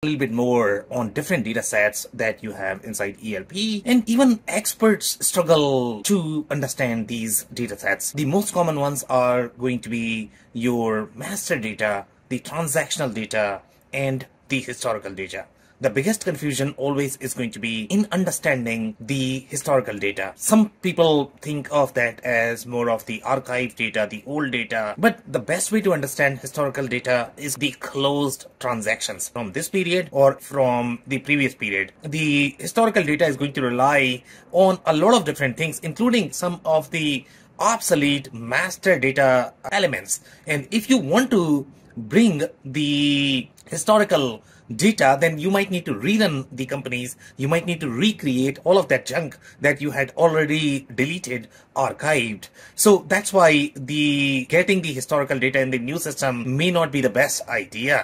a little bit more on different data sets that you have inside ERP and even experts struggle to understand these data sets. The most common ones are going to be your master data, the transactional data and the historical data the biggest confusion always is going to be in understanding the historical data. Some people think of that as more of the archive data, the old data, but the best way to understand historical data is the closed transactions from this period or from the previous period. The historical data is going to rely on a lot of different things, including some of the obsolete master data elements. And if you want to bring the historical data, then you might need to rerun the companies. You might need to recreate all of that junk that you had already deleted, archived. So that's why the getting the historical data in the new system may not be the best idea.